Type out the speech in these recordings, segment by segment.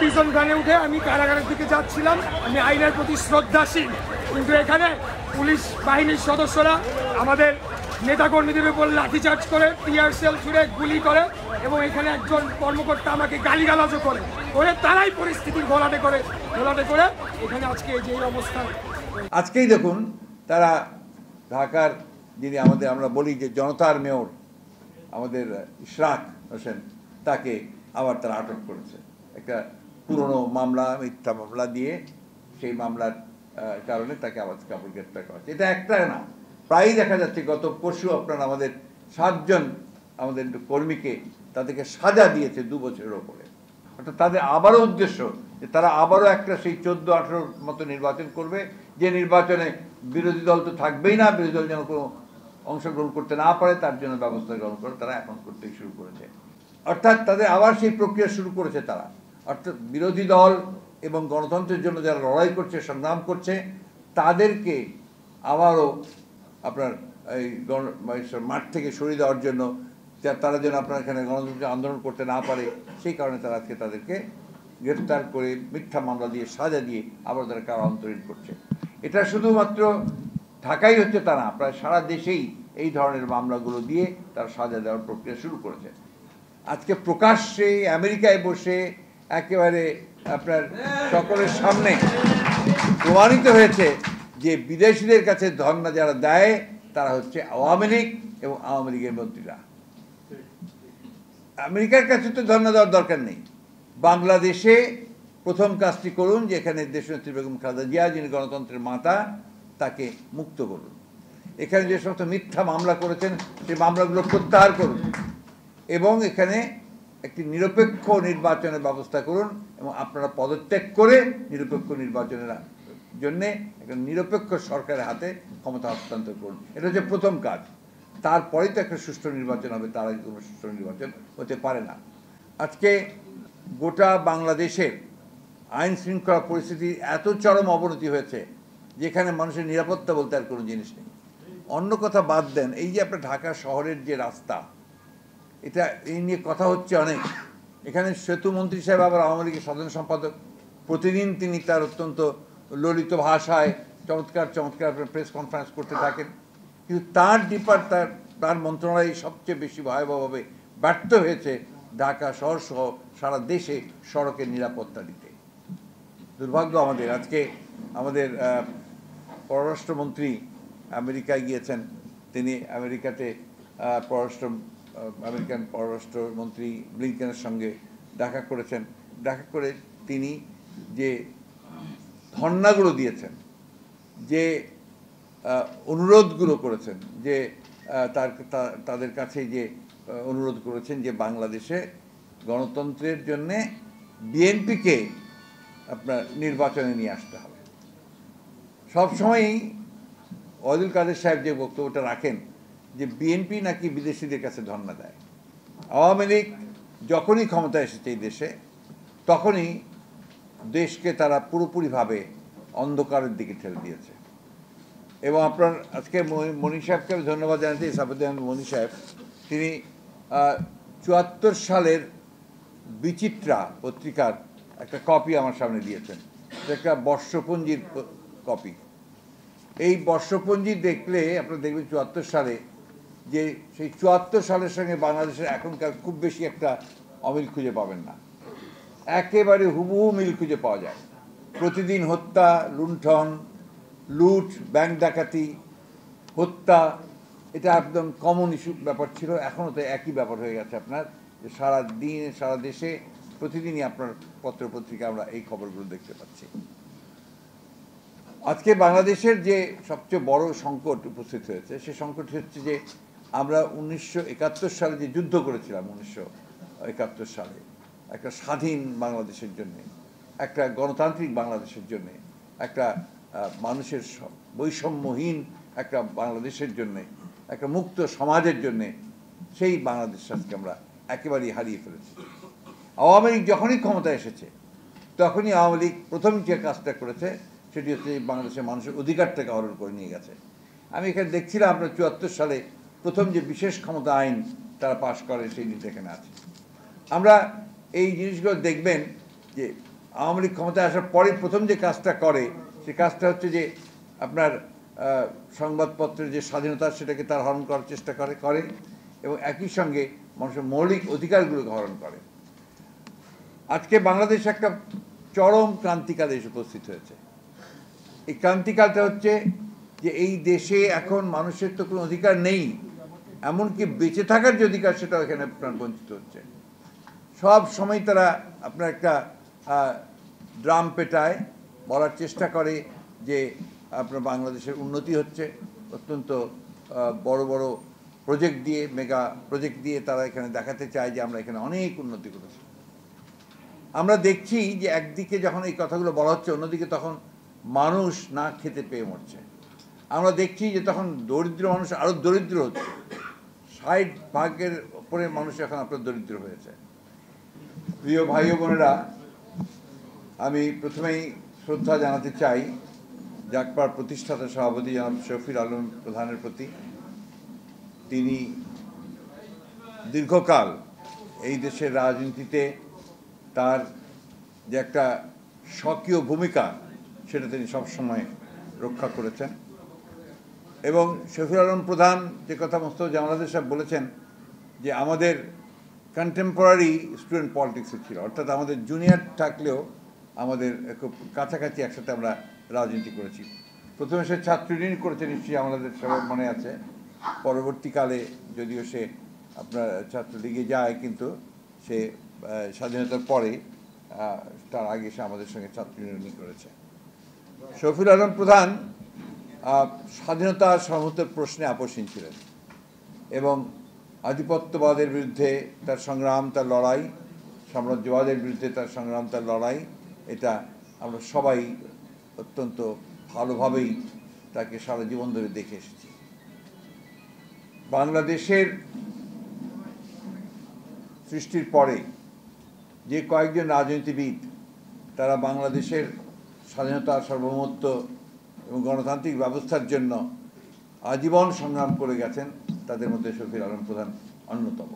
Prison গানে উঠে আমি কারাগারের দিকে যাচ্ছিলাম। আমি আইনের প্রতি শ্রদ্ধাশীল। কিন্তু এখানে পুলিশ বাহিনীর সদস্যরা আমাদের নেতাকর্মীদের উপর লাঠিচার্জ করে, টিয়ার সেল ছুড়ে গুলি করে এবং এখানে একজন কর্মকর্তা আমাকে গালিগালাজও করে। করে তারাই পরিস্থিতির ঘোলাটে করে ঘোলাটে করে এখানে আজকে এই যে অবস্থান। আজকেই দেখুন, তারা ঢাকার যিনি আমাদের, আমরা বলি যে জনতার মেয়র, আমাদের ইশরাক হোসেন, তাকে আবার তারা আটক করেছে। একটা পুরনো মামলা, মিথ্যা মামলা দিয়ে সেই মামলার কারণে তাকে আবার কাপড় গ্রেপ্তার করা হয়েছে। এটা একটা না। প্রায়ই দেখা যাচ্ছে গত পরশু আপনার আমাদের সাতজন আমাদের কর্মীকে তাদেরকে সাজা দিয়েছে দু বছরের ওপরে। অর্থাৎ তাদের আবারও উদ্দেশ্য যে তারা আবারও একটা সেই চোদ্দ, আঠেরোর মতো নির্বাচন করবে। যে নির্বাচনে বিরোধী দল তো থাকবেই না, বিরোধী দল যেন কোনো অংশগ্রহণ করতে না পারে, তার জন্য ব্যবস্থা গ্রহণ করে তারা এখন করতেই শুরু করেছে। অর্থাৎ তাদের আবার সেই প্রক্রিয়া শুরু করেছে তারা। অর্থাৎ বিরোধী দল এবং গণতন্ত্রের জন্য যারা লড়াই করছে, সংগ্রাম করছে, তাদেরকে আবারও আপনার এই গণ- মাঠ থেকে সরিয়ে দেওয়ার জন্য তারা যেন আপনার এখানে গণতন্ত্র আন্দোলন করতে না পারে, সেই কারণে তারা আজকে তাদেরকে গ্রেফতার করে মিথ্যা মামলা দিয়ে, সাজা দিয়ে আবার তারা কারান্তরীণ করছে। এটা শুধুমাত্র ঢাকাই হচ্ছে তা না, প্রায় সারা দেশেই এই ধরনের মামলাগুলো দিয়ে তারা সাজা দেওয়ার প্রক্রিয়া শুরু করেছে। আজকে প্রকাশ্যে আমেরিকায় বসে একেবারে আপনার সকলের সামনে প্রমাণিত হয়েছে যে বিদেশিদের কাছে ধর্ণা যারা দেয়, তারা হচ্ছে আওয়ামী লীগ এবং আওয়ামী লীগের মন্ত্রীরা। আমেরিকার কাছে তো ধর্ণা দেওয়ার দরকার নেই। বাংলাদেশে প্রথম কাজটি করুন যে এখানে দেশনেত্রী বেগম খালেদা জিয়া, যিনি গণতন্ত্রের মাতা, তাকে মুক্ত করুন। এখানে যে সমস্ত মিথ্যা মামলা করেছেন সেই মামলাগুলো প্রত্যাহার করুন। এবং এখানে একটি নিরপেক্ষ নির্বাচনের ব্যবস্থা করুন এবং আপনারা পদত্যাগ করে নিরপেক্ষ নির্বাচনের জন্যে একটা নিরপেক্ষ সরকারের হাতে ক্ষমতা হস্তান্তর করুন। এটা হচ্ছে প্রথম কাজ। তারপরেই তো একটা সুষ্ঠু নির্বাচন হবে, তার আগে কোনো সুষ্ঠু নির্বাচন হতে পারে না। আজকে গোটা বাংলাদেশের আইন শৃঙ্খলা পরিস্থিতির এত চরম অবনতি হয়েছে, যেখানে মানুষের নিরাপত্তা বলতে আর কোনো জিনিস নেই। অন্য কথা বাদ দেন, এই যে আপনার ঢাকা শহরের যে রাস্তা এটা এই নিয়ে কথা হচ্ছে অনেক। এখানে সেতু মন্ত্রী সাহেব আবার আওয়ামী লীগের সাধারণ সম্পাদক। প্রতিদিন তিনি তার অত্যন্ত ললিত ভাষায় চমৎকার চমৎকার প্রেস কনফারেন্স করতে থাকেন। কিন্তু তার ডিপার্ট তার তার মন্ত্রণালয় সবচেয়ে বেশি ভয়াবহভাবে ব্যর্থ হয়েছে ঢাকা শহর সহ সারা দেশে সড়কের নিরাপত্তা দিতে। দুর্ভাগ্য আমাদের। আজকে আমাদের পররাষ্ট্রমন্ত্রী আমেরিকায় গিয়েছেন। তিনি আমেরিকাতে পররাষ্ট্র আমেরিকান পররাষ্ট্রমন্ত্রী ব্লিংকেনের সঙ্গে দেখা করেছেন। দেখা করে তিনি যে ধর্নাগুলো দিয়েছেন, যে অনুরোধগুলো করেছেন, যে তার তাদের কাছে যে অনুরোধ করেছেন যে বাংলাদেশে গণতন্ত্রের জন্যে বিএনপিকে আপনার নির্বাচনে নিয়ে আসতে হবে। সবসময়ই অদুল কাদের সাহেব যে বক্তব্যটা রাখেন যে বিএনপি নাকি বিদেশিদের কাছে ধর্ণা দেয়। আওয়ামী লীগ যখনই ক্ষমতা এসেছে এই দেশে, তখনই দেশকে তারা পুরোপুরিভাবে অন্ধকারের দিকে ঠেলে দিয়েছে। এবং আপনার আজকে মনি- সাহেবকে আমি ধন্যবাদ জানাচ্ছি সাবুদ্দিন মনি সাহেব, তিনি চুয়াত্তর সালের বিচিত্রা পত্রিকার একটা কপি আমার সামনে দিয়েছেন। একটা বর্ষপঞ্জির কপি। এই বর্ষপঞ্জি দেখলে আপনারা দেখবেন চুয়াত্তর সালে যে সেই চুয়াত্তর সালের সঙ্গে বাংলাদেশের এখনকার খুব বেশি একটা অমিল খুঁজে পাবেন না। একেবারে হুবহু মিল খুঁজে পাওয়া যায়। প্রতিদিন হত্যা, লুণ্ঠন, লুট, ব্যাংক ডাকাতি, হত্যা, এটা একদম কমন ইস্যু ব্যাপার ছিল। এখনও তো একই ব্যাপার হয়ে গেছে আপনার, যে সারা দিন সারা দেশে প্রতিদিনই আপনার পত্র পত্রিকা আমরা এই খবরগুলো দেখতে পাচ্ছি। আজকে বাংলাদেশের যে সবচেয়ে বড় সংকট উপস্থিত হয়েছে, সে সংকট হচ্ছে যে আমরা উনিশশো একাত্তর সালে যে যুদ্ধ করেছিলাম, উনিশশো একাত্তর সালে, একটা স্বাধীন বাংলাদেশের জন্য, একটা গণতান্ত্রিক বাংলাদেশের জন্য, একটা মানুষের বৈষম্যহীন একটা বাংলাদেশের জন্য, একটা মুক্ত সমাজের জন্য, সেই বাংলাদেশ আজকে আমরা একেবারেই হারিয়ে ফেলেছি। আওয়ামী লীগ যখনই ক্ষমতা এসেছে, তখনই আওয়ামী লীগ প্রথম যে কাজটা করেছে, সেটি হচ্ছে বাংলাদেশের মানুষের অধিকারটাকে হরণ করে নিয়ে গেছে। আমি এখানে দেখছিলাম আপনার চুয়াত্তর সালে প্রথম যে বিশেষ ক্ষমতা আইন তারা পাশ করে, সেই জিনিস এখানে আছে। আমরা এই জিনিসগুলো দেখবেন যে আওয়ামী লীগ ক্ষমতায় আসার পরে প্রথম যে কাজটা করে সে কাজটা হচ্ছে যে আপনার সংবাদপত্রের যে স্বাধীনতা, সেটাকে তার হরণ করার চেষ্টা করে করে এবং একই সঙ্গে মানুষের মৌলিক অধিকারগুলোকে হরণ করে। আজকে বাংলাদেশ একটা চরম ক্রান্তিকালে এসে উপস্থিত হয়েছে। এই ক্রান্তিকালটা হচ্ছে যে এই দেশে এখন মানুষের তো কোনো অধিকার নেই। এমনকি বেঁচে থাকার যে অধিকার সেটাও এখানে প্রাণ বঞ্চিত হচ্ছে। সব সময় তারা আপনার একটা ড্রাম পেটায়, বলার চেষ্টা করে যে আপনার বাংলাদেশের উন্নতি হচ্ছে। অত্যন্ত বড় বড় প্রজেক্ট দিয়ে মেগা প্রজেক্ট দিয়ে তারা এখানে দেখাতে চায় যে আমরা এখানে অনেক উন্নতি করেছি। আমরা দেখছি যে একদিকে যখন এই কথাগুলো বলা হচ্ছে, অন্যদিকে তখন মানুষ না খেতে পেয়ে মরছে। আমরা দেখছি যে তখন দরিদ্র মানুষ আরও দরিদ্র হচ্ছে। ষাট ভাগের ওপরে মানুষ এখন আপনার দরিদ্র হয়েছে। প্রিয় ভাই বোনেরা, আমি প্রথমেই শ্রদ্ধা জানাতে চাই জাকপার প্রতিষ্ঠাতা সভাপতি জনাব শফির আলম প্রধানের প্রতি। তিনি দীর্ঘকাল এই দেশের রাজনীতিতে তার যে একটা স্বকীয় ভূমিকা, সেটা তিনি সবসময় রক্ষা করেছেন। এবং শফির আলম প্রধান যে কথা মোস্তফা জামালাদের সাহেব বলেছেন যে আমাদের কন্টেম্পোরারি স্টুডেন্ট পলিটিক্সে ছিল, অর্থাৎ আমাদের জুনিয়র থাকলেও আমাদের খুব কাছাকাছি একসাথে আমরা রাজনীতি করেছি। প্রথমে সে ছাত্র ইউনিয়ন করেছে, নিশ্চয়ই আমাদের সবার মনে আছে। পরবর্তীকালে যদিও সে আপনার ছাত্রলীগে যায়, কিন্তু সে স্বাধীনতার পরে তার আগে সে আমাদের সঙ্গে ছাত্র ইউনিয়ন করেছে। শফির আলম প্রধান স্বাধীনতা সর্বতের প্রশ্নে আপোষহীন ছিলেন এবং আধিপত্যবাদের বিরুদ্ধে তার সংগ্রাম, তার লড়াই, সাম্রাজ্যবাদের বিরুদ্ধে তার সংগ্রাম, তার লড়াই, এটা আমরা সবাই অত্যন্ত ভালোভাবেই তাকে সারা জীবন ধরে দেখে এসেছি। বাংলাদেশের সৃষ্টির পরে যে কয়েকজন রাজনীতিবিদ তারা বাংলাদেশের স্বাধীনতা সার্বভৌমত্ব এবং গণতান্ত্রিক ব্যবস্থার জন্য আজীবন সংগ্রাম করে গেছেন তাদের মধ্যে শফির আলম প্রধান অন্যতম।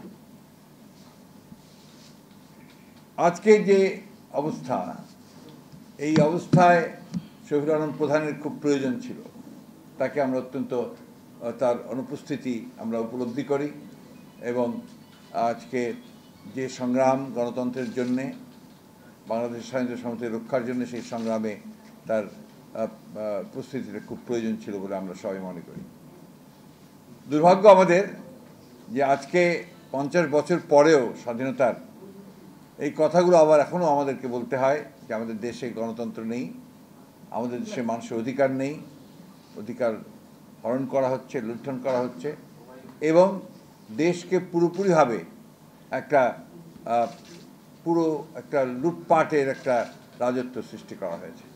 আজকে যে অবস্থা, এই অবস্থায় শফির আলম প্রধানের খুব প্রয়োজন ছিল। তাকে আমরা অত্যন্ত, তার অনুপস্থিতি আমরা উপলব্ধি করি এবং আজকে যে সংগ্রাম গণতন্ত্রের জন্যে, বাংলাদেশ স্বাধীনতা সমিতি রক্ষার জন্য সেই সংগ্রামে তার আহ, খুব প্রয়োজন ছিল বলে আমরা সবাই মনে করি। দুর্ভাগ্য আমাদের যে আজকে পঞ্চাশ বছর পরেও স্বাধীনতার এই কথাগুলো আবার এখনও আমাদেরকে বলতে হয় যে আমাদের দেশে গণতন্ত্র নেই আমাদের দেশে মানুষের অধিকার নেই অধিকার হরণ করা হচ্ছে লুণ্ঠন করা হচ্ছে এবং দেশকে পুরোপুরিভাবে একটা পুরো একটা লুটপাটের একটা রাজত্ব সৃষ্টি করা হয়েছে।